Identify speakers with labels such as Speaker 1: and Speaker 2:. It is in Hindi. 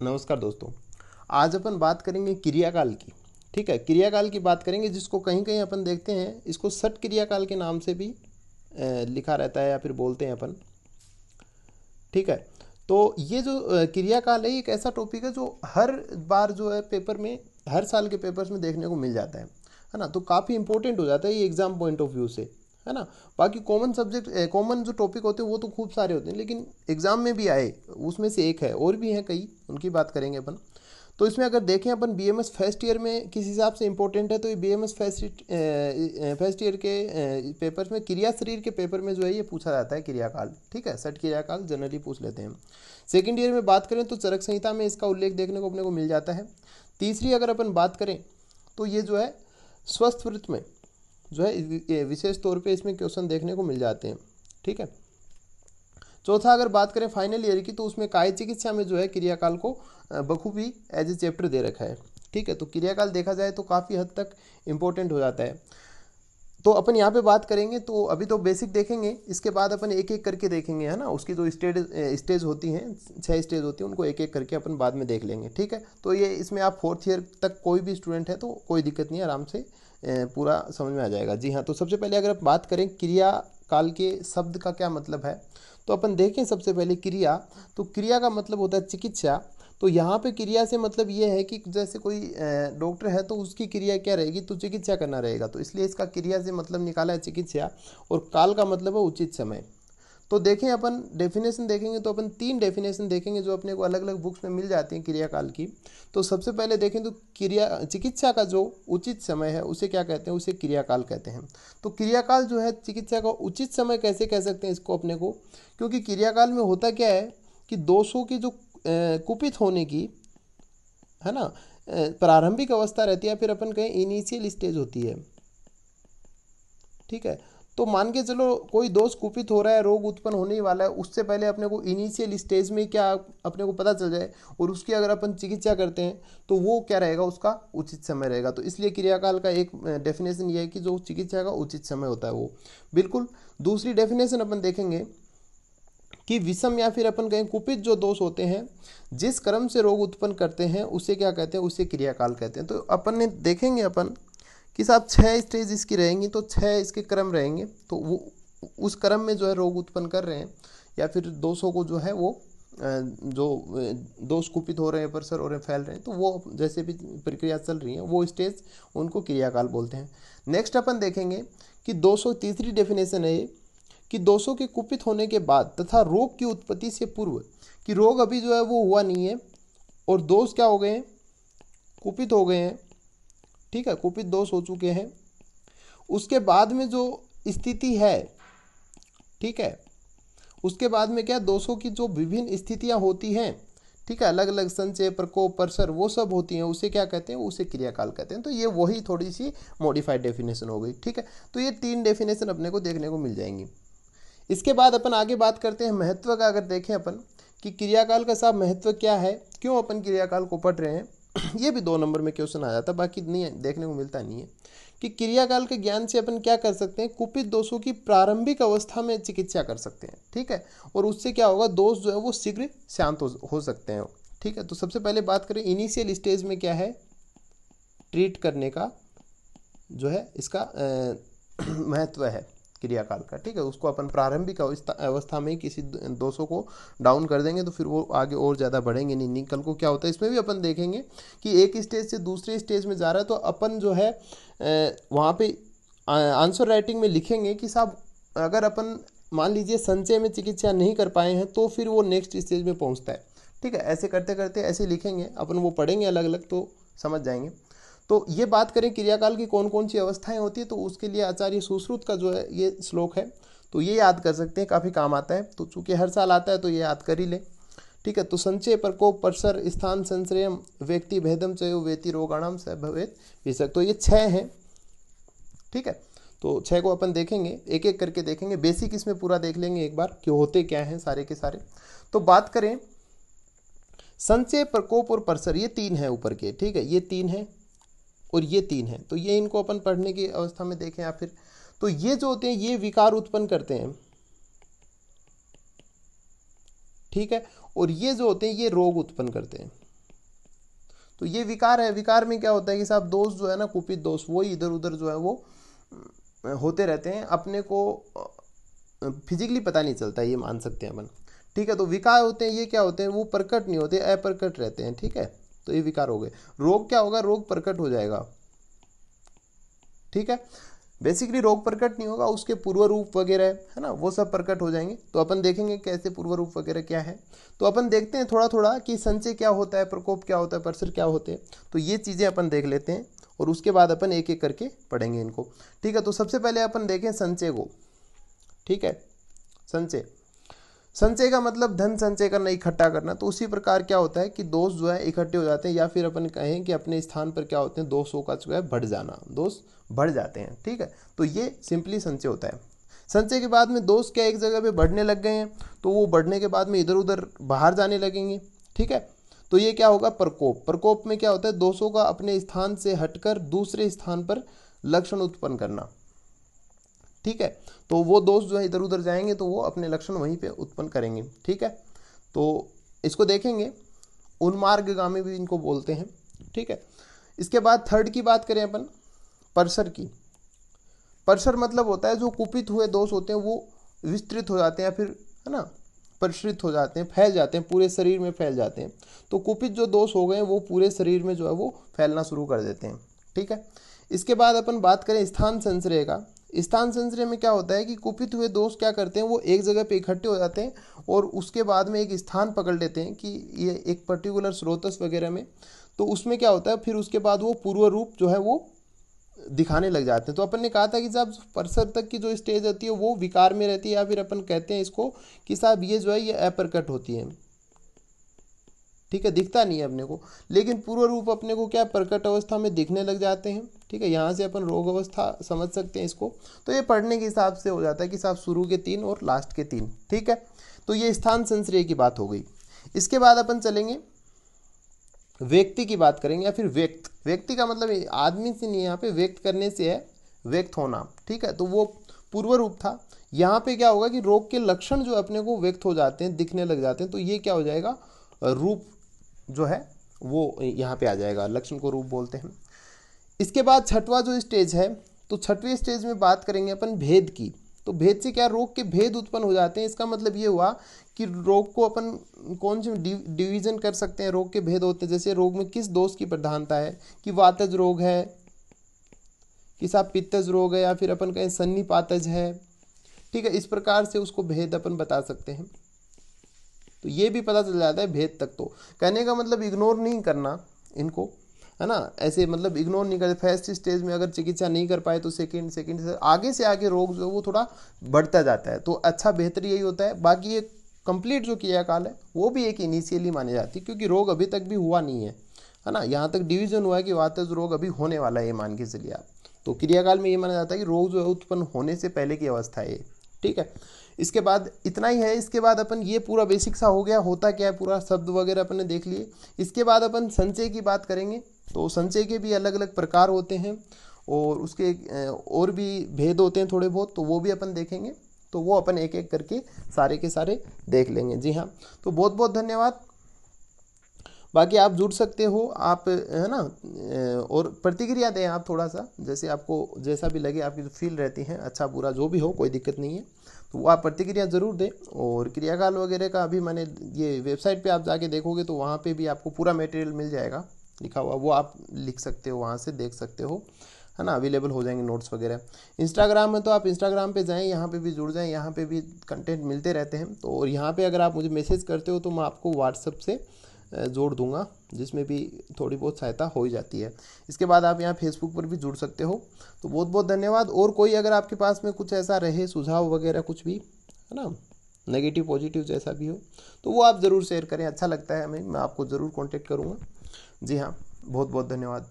Speaker 1: नमस्कार दोस्तों। आज अपन बात करेंगे क्रियाकाल की। ठीक है, क्रियाकाल की बात करेंगे जिसको कहीं कहीं अपन देखते हैं, इसको सट क्रियाकाल के नाम से भी लिखा रहता है या फिर बोलते हैं अपन। ठीक है तो ये जो क्रियाकाल है एक ऐसा टॉपिक है जो हर बार जो है पेपर में, हर साल के पेपर्स में देखने को मिल जाता है। है ना? तो काफ़ी इंपॉर्टेंट हो जाता है ये एग्ज़ाम पॉइंट ऑफ़ व्यू से। है ना? बाकी कॉमन सब्जेक्ट कॉमन जो टॉपिक होते हैं, वो तो खूब सारे होते हैं, लेकिन एग्ज़ाम में भी आए, उसमें से एक है, और भी हैं कई, उनकी बात करेंगे अपन। तो इसमें अगर देखें अपन B M S first year में किस हिसाब से इंपॉर्टेंट है तो ये B M S first first year के पेपर्स में, क्रिया शरीर के पेपर में जो है, ये पूछा जाता है क्रियाकाल, ठीक है? सट क्रियाकाल जनरली पूछ लेते हैं सेकेंड ईयर में बात करें तो चरक संहिता में इसका उल्लेख देखने को अपने को मिल जाता है। तीसरी अगर अपन बात करें तो ये जो है, स्वस्थ वृत्त में जो है विशेष तौर पे इसमें क्वेश्चन देखने को मिल जाते हैं। ठीक है? चौथा, अगर बात करें फाइनल ईयर की तो उसमें काय चिकित्सा में जो है, क्रियाकाल को बखूबी एज ए चैप्टर दे रखा है। ठीक है? तो क्रियाकाल देखा जाए तो काफ़ी हद तक इम्पोर्टेंट हो जाता है। तो अपन यहाँ पे बात करेंगे तो अभी तो बेसिक देखेंगे, इसके बाद अपन एक एक करके देखेंगे, है ना? उसकी जो स्टेज स्टेज होती हैं छः स्टेज होती हैं, उनको एक एक करके अपन बाद में देख लेंगे। ठीक है? तो ये इसमें आप फोर्थ ईयर तक कोई भी स्टूडेंट है तो कोई दिक्कत नहीं है, आराम से पूरा समझ में आ जाएगा। जी हाँ तो सबसे पहले अगर आप बात करें क्रिया काल के शब्द का क्या मतलब है तो अपन देखें सबसे पहले क्रिया। तो क्रिया का मतलब होता है चिकित्सा। तो यहाँ पे क्रिया से मतलब ये है कि जैसे कोई डॉक्टर है तो उसकी क्रिया क्या रहेगी? तो चिकित्सा करना रहेगा। तो इसलिए इसका क्रिया से मतलब निकाला है चिकित्सा और काल का मतलब है उचित समय। तो देखें अपन डेफिनेशन देखेंगे तो अपन तीन डेफिनेशन देखेंगे जो अपने को अलग अलग बुक्स में मिल जाती हैं क्रियाकाल की। तो सबसे पहले देखें तो क्रिया, चिकित्सा का जो उचित समय है, उसे क्या कहते हैं? उसे क्रियाकाल कहते हैं। तो क्रियाकाल जो है, चिकित्सा का उचित समय कैसे कह सकते हैं इसको अपने को? क्योंकि क्रियाकाल में होता क्या है कि दोषों की जो कुपित होने की, है ना प्रारंभिक अवस्था रहती है फिर अपन कहें इनिशियल स्टेज होती है। ठीक है? तो मान के चलो, कोई दोष कुपित हो रहा है, रोग उत्पन्न होने ही वाला है, उससे पहले अपने को इनिशियल स्टेज में क्या अपने को पता चल जाए और उसकी अगर अपन चिकित्सा करते हैं तो वो क्या रहेगा, उसका उचित समय रहेगा। तो इसलिए क्रियाकाल का एक डेफिनेशन ये है कि जो चिकित्सा का उचित समय होता है वो। बिल्कुल, दूसरी डेफिनेशन अपन देखेंगे कि विषम या फिर अपन कहें कुपित जो दोष होते हैं, जिस क्रम से रोग उत्पन्न करते हैं, उसे क्या कहते हैं, उसे क्रियाकाल कहते हैं। तो अपन ने देखेंगे अपन कि साहब छः स्टेज इसकी रहेंगी तो छः इसके क्रम रहेंगे तो वो उस क्रम में जो है रोग उत्पन्न कर रहे हैं, या फिर दोषों को जो है वो जो दोष कुपित हो रहे हैं परसर हो रहे हैं फैल रहे हैं तो वो जैसे भी प्रक्रिया चल रही है, वो स्टेज उनको क्रियाकाल बोलते हैं। नेक्स्ट अपन देखेंगे कि दो तीसरी डेफिनेशन है ये, कि दोषों के कुपित होने के बाद तथा रोग की उत्पत्ति से पूर्व, कि रोग अभी जो है वो हुआ नहीं है, और दोष क्या हो गए हैं? कुपित हो गए हैं। ठीक है, कुपित दोष हो चुके हैं। उसके बाद में जो स्थिति है, ठीक है, उसके बाद में क्या दोषों की जो विभिन्न स्थितियाँ होती हैं, ठीक है अलग अलग संचय, प्रकोप, परसर, वो सब होती हैं, उसे क्या कहते हैं, उसे क्रियाकाल कहते हैं। तो ये वही थोड़ी सी मॉडिफाइड डेफिनेशन हो गई, ठीक है। तो ये तीन डेफिनेशन अपने को देखने को मिल जाएँगी। इसके बाद अपन आगे बात करते हैं, महत्व का, अगर देखें अपन, कि क्रियाकाल का साहब महत्व क्या है, क्यों अपन क्रियाकाल को पढ़ रहे हैं। ये भी दो नंबर में क्वेश्चन आ जाता बाकी नहीं देखने को मिलता नहीं है। कि क्रियाकाल के ज्ञान से अपन क्या कर सकते हैं? कुपित दोषों की प्रारंभिक अवस्था में चिकित्सा कर सकते हैं, ठीक है? और उससे क्या होगा? दोष जो है वो शीघ्र शांत हो सकते हैं, ठीक है? तो सबसे पहले बात करें इनिशियल स्टेज में क्या है? ट्रीट करने का जो है, इसका महत्व है। क्रियाकाल का, ठीक है? उसको अपन प्रारंभिक अवस्था में ही किसी दोषों को डाउन कर देंगे तो फिर वो आगे और ज़्यादा बढ़ेंगे नहीं। निकल को क्या होता है, इसमें भी अपन देखेंगे कि एक स्टेज से दूसरे स्टेज में जा रहा है तो अपन जो है वहाँ पे आंसर राइटिंग में लिखेंगे कि साहब, अगर अपन मान लीजिए संचय में चिकित्सा नहीं कर पाए हैं तो फिर वो नेक्स्ट स्टेज में पहुँचता है, ठीक है? ऐसे करते करते ऐसे लिखेंगे, अपन वो पढ़ेंगे अलग अलग तो समझ जाएँगे। तो ये बात करें क्रियाकाल की कौन कौन सी अवस्थाएँ होती है तो उसके लिए आचार्य सुश्रुत का जो है, ये श्लोक है। तो ये याद कर सकते हैं, काफ़ी काम आता है। तो चूँकि हर साल आता है तो ये याद कर ही लें। ठीक है तो संचय प्रकोप परसर स्थान संश्रयम व्यक्ति भेदम चयो वेति रोगाणाम स विषक तो ये छः हैं। ठीक है तो छः को अपन देखेंगे एक एक करके देखेंगे। बेसिक इसमें पूरा देख लेंगे एक बार कि होते क्या हैं सारे के सारे। तो बात करें, संचय प्रकोप और परसर, ये तीन है ऊपर के। ठीक है, ये तीन है। और ये तीन है। तो ये इनको अपन पढ़ने की अवस्था में देखें या फिर तो ये जो होते हैं, ये विकार उत्पन्न करते हैं। ठीक है? और ये जो होते हैं, ये रोग उत्पन्न करते हैं। तो ये विकार है। विकार में क्या होता है कि साहब, दोष जो है ना, कुपित दोष, वो इधर उधर जो है, वो होते रहते हैं। अपने को फिजिकली पता नहीं चलता, ये मान सकते हैं अपन। ठीक है? तो विकार होते हैं, ये क्या होते हैं, वो प्रकट नहीं होते, अप्रकट रहते हैं। ठीक है? तो ये विकार हो गए। रोग क्या होगा? रोग प्रकट हो जाएगा। ठीक है? बेसिकली रोग प्रकट नहीं होगा, उसके पूर्व रूप वगैरह, है ना? वो सब प्रकट हो जाएँगे। तो अपन देखेंगे कैसे पूर्व रूप वगैरह क्या है। तो अपन देखते हैं थोड़ा थोड़ा कि संचय क्या होता है, प्रकोप क्या होता है, परसर क्या होते हैं। तो ये चीज़ें अपन देख लेते हैं और उसके बाद अपन एक एक करके पढ़ेंगे इनको। ठीक है? तो सबसे पहले अपन देखें संचय को। ठीक है? संचय। संचय का मतलब धन संचय करना, इकट्ठा करना। तो उसी प्रकार क्या होता है कि दोष जो है, इकट्ठे हो जाते हैं या फिर अपन कहें कि अपने स्थान पर क्या होते हैं दोषों का जो है बढ़ जाना दोष बढ़ जाते हैं, ठीक है? तो ये सिंपली संचय होता है। संचय के बाद में दोष क्या एक जगह पे बढ़ने लग गए हैं तो वो बढ़ने के बाद में इधर उधर बाहर जाने लगेंगे, ठीक है? तो ये क्या होगा? प्रकोप। प्रकोप में क्या होता है दोषों का अपने स्थान से हटकर दूसरे स्थान पर लक्षण उत्पन्न करना। ठीक है? तो वो दोष जो है इधर उधर जाएँगे तो वो अपने लक्षण वहीं पे उत्पन्न करेंगे, ठीक है? तो इसको देखेंगे। उन्मार्गामी भी इनको बोलते हैं, ठीक है? इसके बाद थर्ड की बात करें अपन, परसर की। परसर मतलब होता है, जो कुपित हुए दोष होते हैं, वो विस्तृत हो जाते हैं या फिर, है ना? प्रसृत हो जाते हैं, फैल जाते हैं, पूरे शरीर में फैल जाते हैं। तो कुपित जो दोष हो गए वो पूरे शरीर में जो है, वो फैलना शुरू कर देते हैं, ठीक है? इसके बाद अपन बात करें स्थान संश्रय का। स्थान संश्रय में क्या होता है कि कुपित हुए दोष क्या करते हैं, वो एक जगह पे इकट्ठे हो जाते हैं और उसके बाद में एक स्थान पकड़ लेते हैं कि ये एक पर्टिकुलर स्रोतस वगैरह में। तो उसमें क्या होता है, फिर उसके बाद वो पूर्व रूप जो है वो दिखाने लग जाते हैं। तो अपन ने कहा था कि जब परसर तक की जो स्टेज होती है, वो विकार में रहती है या फिर अपन कहते हैं इसको कि साहब ये जो है, ये अप्रकट होती है। ठीक है, दिखता नहीं है अपने को। लेकिन पूर्व रूप अपने को क्या प्रकट अवस्था में दिखने लग जाते हैं। ठीक है, यहाँ से अपन रोग अवस्था समझ सकते हैं इसको। तो ये पढ़ने के हिसाब से हो जाता है कि साहब शुरू के तीन और लास्ट के तीन। ठीक है तो ये स्थान संश्रय की बात हो गई। इसके बाद अपन चलेंगे, व्यक्ति की बात करेंगे या फिर व्यक्त। व्यक्ति का मतलब आदमी से नहीं यहाँ पे व्यक्त करने से है, व्यक्त होना। ठीक है तो वो पूर्व रूप था। यहाँ पे क्या होगा कि रोग के लक्षण जो अपने को व्यक्त हो जाते हैं, दिखने लग जाते हैं तो ये क्या हो जाएगा, रूप। जो है, वो यहाँ पे आ जाएगा लक्षण को रूप बोलते हैं। इसके बाद छठवा जो स्टेज है तो छठवें स्टेज में बात करेंगे अपन भेद की। तो भेद से क्या रोग के भेद उत्पन्न हो जाते हैं? इसका मतलब ये हुआ कि रोग को अपन कौन से डिवीज़न कर सकते हैं? रोग के भेद होते हैं। जैसे रोग में किस दोष की प्रधानता है? कि वातज रोग है, कि साहब पित्तज रोग है, या फिर अपन कहें सन्निपातज है। ठीक है, इस प्रकार से उसको भेद अपन बता सकते हैं। तो ये भी पता चल जाता है भेद तक तो। कहने का मतलब इग्नोर नहीं करना इनको, है ना? ऐसे मतलब इग्नोर नहीं करते। फ़र्स्ट स्टेज में अगर चिकित्सा नहीं कर पाए तो सेकेंड सेकेंड से आगे से आगे रोग जो वो थोड़ा बढ़ता जाता है। तो अच्छा बेहतर यही होता है। बाकी ये कंप्लीट जो क्रियाकाल है, वो भी एक इनिशियली मानी जाती है, क्योंकि रोग अभी तक भी हुआ नहीं है है ना? यहाँ तक डिवीज़न हुआ है कि वातज रोग अभी होने वाला है, ये मान के चलिए आप। तो क्रियाकाल में ये माना जाता है कि रोग जो है उत्पन्न होने से पहले की अवस्था है ठीक है? इसके बाद इतना ही है, इसके बाद अपन ये पूरा बेसिक सा हो गया, होता क्या है पूरा, शब्द वगैरह अपन ने देख लिए। इसके बाद अपन संचय की बात करेंगे तो संचय के भी अलग अलग प्रकार होते हैं, और उसके और भी भेद होते हैं थोड़े बहुत तो वो भी अपन देखेंगे। तो वो अपन एक एक करके सारे के सारे देख लेंगे। जी हाँ तो बहुत बहुत धन्यवाद। बाकी आप जुड़ सकते हो, आप, है ना और प्रतिक्रिया दें आप थोड़ा सा जैसे आपको जैसा भी लगे, आपकी जो फील रहती है अच्छा बुरा जो भी हो, कोई दिक्कत नहीं है तो वो आप प्रतिक्रिया ज़रूर दें, और क्रियाकाल वगैरह का अभी मैंने ये वेबसाइट पे आप जाके देखोगे तो वहाँ पे भी आपको पूरा मटेरियल मिल जाएगा, लिखा हुआ, वो आप लिख सकते हो, वहाँ से देख सकते हो, है ना अवेलेबल हो जाएँगे नोट्स वगैरह। इंस्टाग्राम में तो आप इंस्टाग्राम पे जाएँ, यहाँ पे भी जुड़ जाएँ, यहाँ पे भी कंटेंट मिलते रहते हैं तो और यहाँ पे अगर आप मुझे मैसेज करते हो तो मैं आपको व्हाट्सअप से जोड़ दूँगा, जिसमें भी थोड़ी बहुत सहायता हो ही जाती है। इसके बाद आप यहाँ फेसबुक पर भी जुड़ सकते हो। तो बहुत बहुत धन्यवाद। और कोई अगर आपके पास में कुछ ऐसा रहे, सुझाव वगैरह कुछ भी, है ना? नेगेटिव पॉजिटिव जैसा भी हो तो वो आप ज़रूर शेयर करें। अच्छा लगता है हमें। मैं आपको ज़रूर कॉन्टेक्ट करूँगा। जी हाँ बहुत बहुत धन्यवाद।